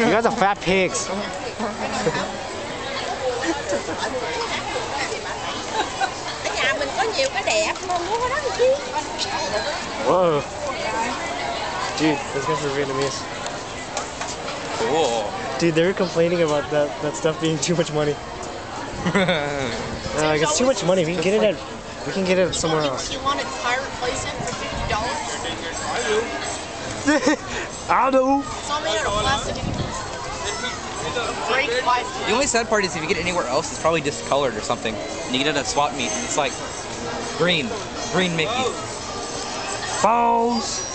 You guys are fat pigs. ở nhà mình có nhiều cái đẹp mà mua cái đó làm chi Whoa. Dude, those guys are Vietnamese. Cool. Dude, they were complaining about that, that stuff being too much money. Uh, like, it's too much money. We can get it at we can get it somewhere else. you wanted pirate placement for fifty dollars I do. it's all made out of plastic break five The only sad part is if you get anywhere else, it's probably discolored or something. And you get it at swap meet, and it's like green, green Mickey. Balls.